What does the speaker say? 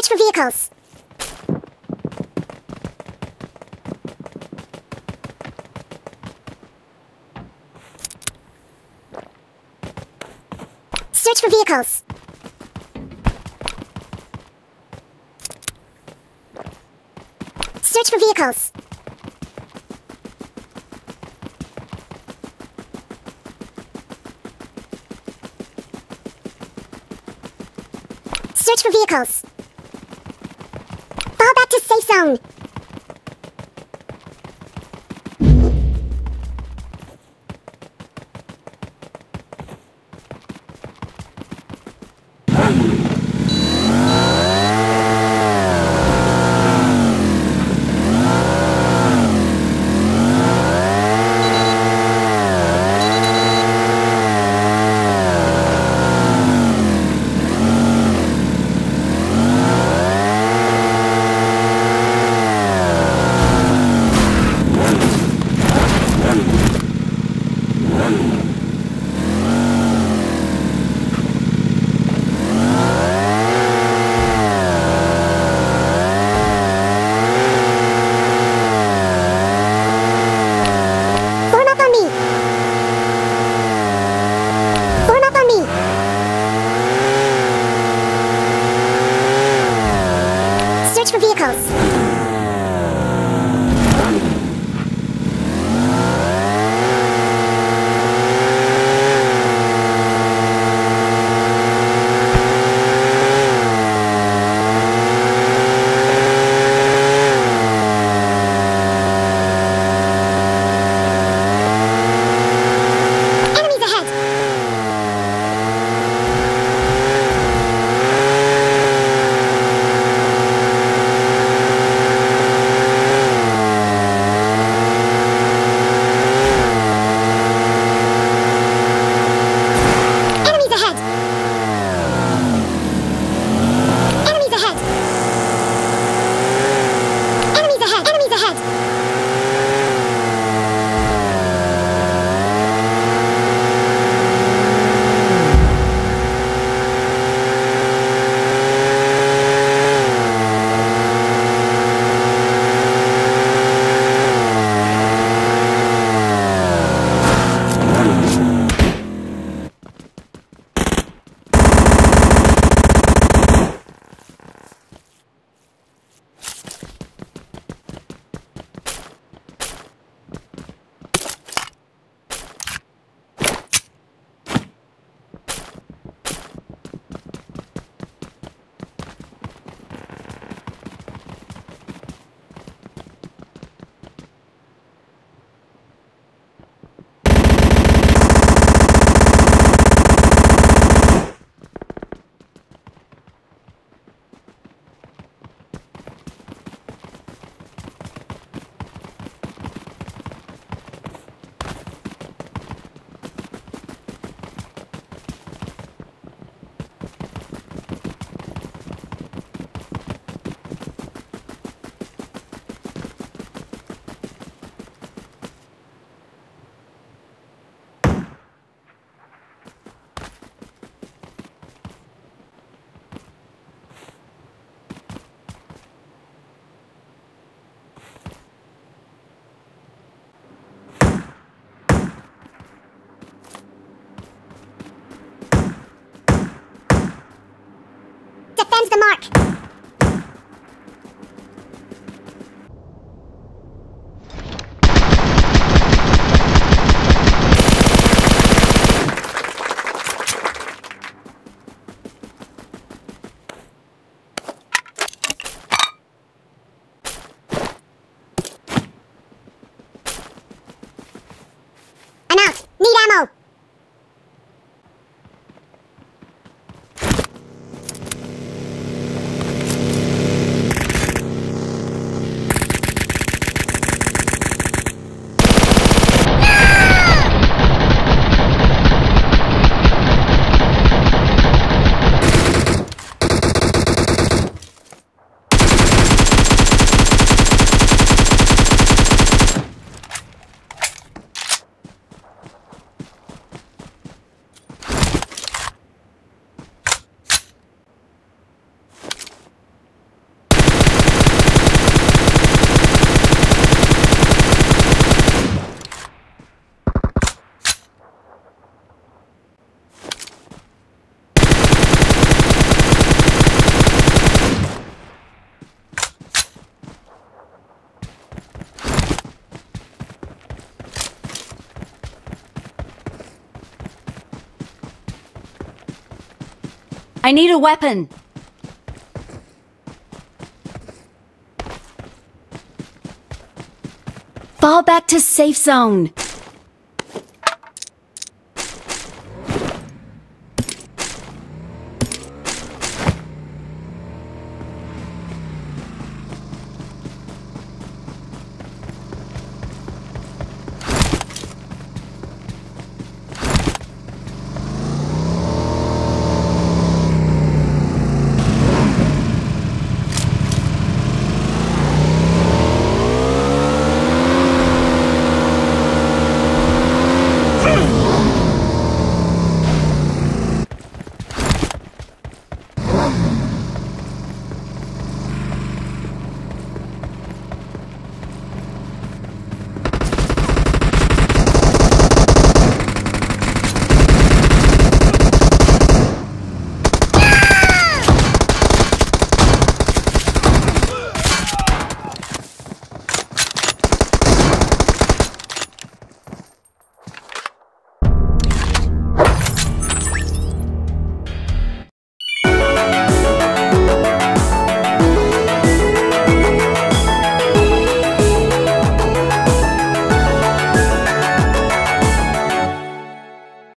Search for vehicles. Search for vehicles. Search for vehicles. Search for vehicles sound. I need a weapon. Fall back to safe zone.